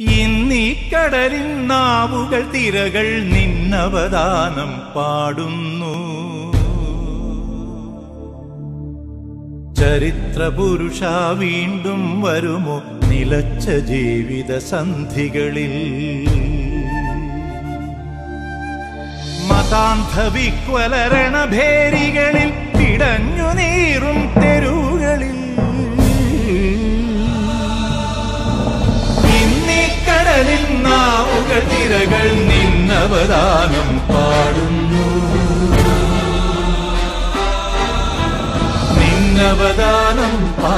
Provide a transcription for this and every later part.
ഇന്നീ കടലിൽ നാവുകൾ തിരകൾ നിന്നവദാനം പാടുന്നു. ചരിത്ര പുരുഷ വീണ്ടും വരുമോ നിലച്ച ജീവിത സന്ധികളിൽ? മതാന്ധവിക്വലരണഭേരികളിൽ നിന്നവദാനം പാടുന്നു നിന്നവദാനം പാടുന്നു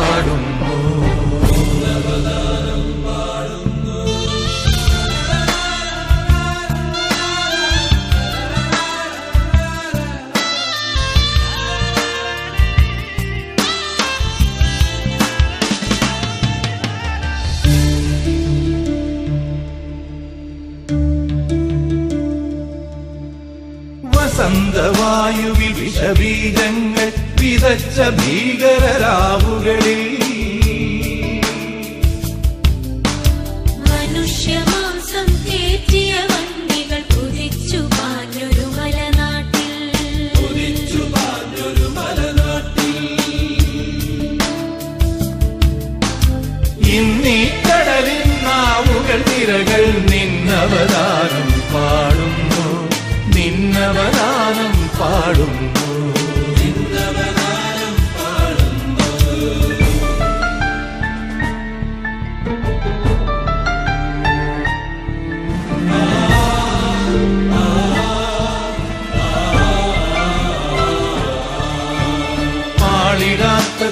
വസന്തവായുവിൽ വിഷബീജങ്ങൾ വിതച്ച ഭീകരരാവുകളിൽ നിന്നവദാനം പാടുന്നു.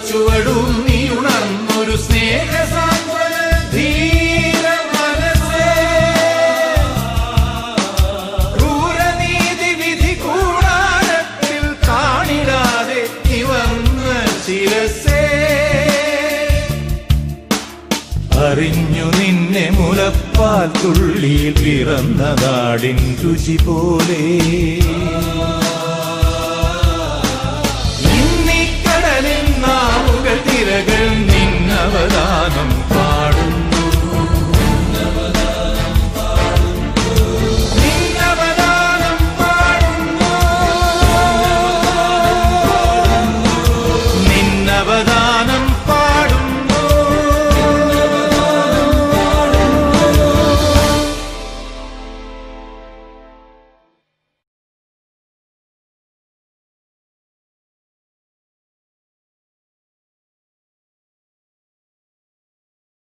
ചുവടും നീ ഉണർന്നൊരു സ്നേഹസാന്ത്വന നിന്നെ മുലപ്പാൽ തുള്ളിയിൽ പിറന്ന നാടിൻ രുചി പോലെ.